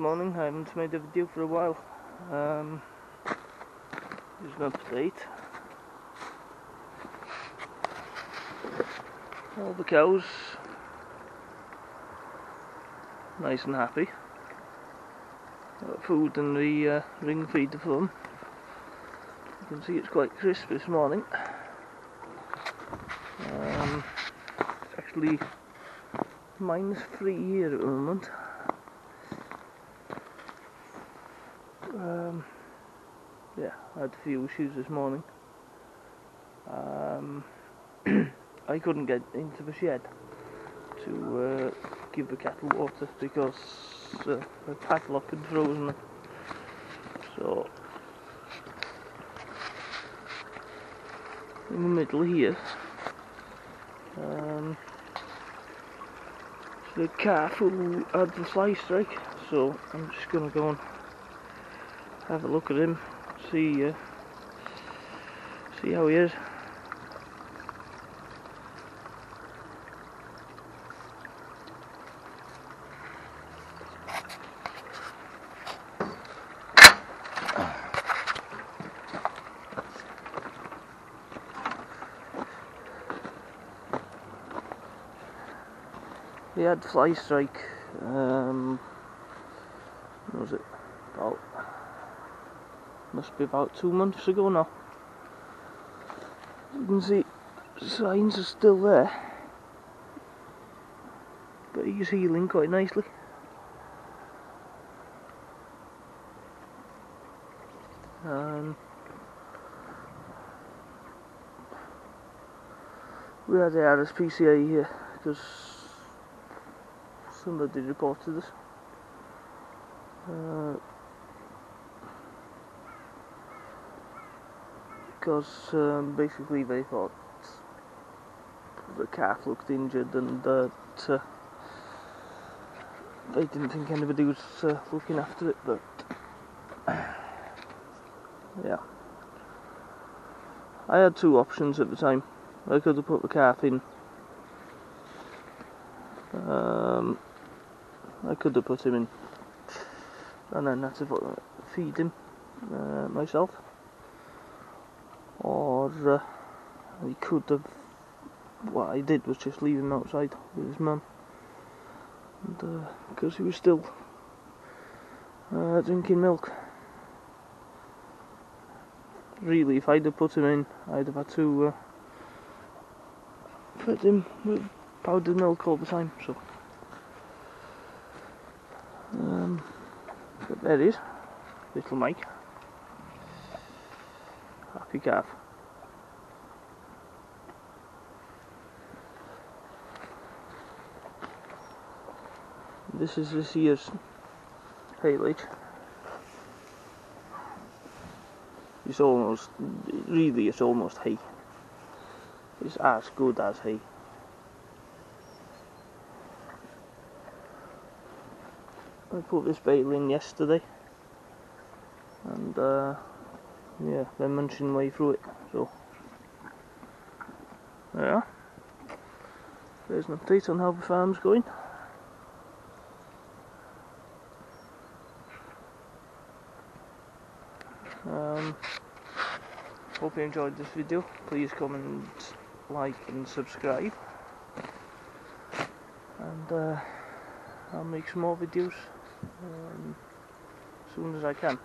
morning, I haven't made a video for a while. Um, here's an update. All the cows nice and happy. Got food in the uh, ring feeder for them. You can see it's quite crisp this morning. Um, it's actually minus three here at the moment. Um, yeah, I had a few issues this morning. Um, I couldn't get into the shed to uh, give the cattle water because uh, the padlock had frozen. So, in the middle here, um, the calf who had the fly strike, so I'm just gonna go and have a look at him, see uh, see how he is. He had fly strike. Um, was it? About must be about two months ago now. You can see signs are still there, but he's healing quite nicely. Um, we had the RSPCA here because somebody reported this. Uh, because um, basically they thought the calf looked injured and that uh, they didn't think anybody was uh, looking after it, but yeah. I had two options at the time. I could have put the calf in. Um, I could have put him in and then had to feed him uh, myself or uh, he could have what I did was just leave him outside with his mum. Because uh, he was still uh, drinking milk. Really if I'd have put him in I'd have had to uh, put him with powdered milk all the time so. Um, there is little Mike. Happy calf this is this year's haylage it's almost really it's almost hay it's as good as hay I put this bale in yesterday. And uh, yeah they're munching way through it so. Yeah. There's an update on how the farm's going um, hope you enjoyed this video please comment like and subscribe and uh, I'll make some more videos um, as soon as I can.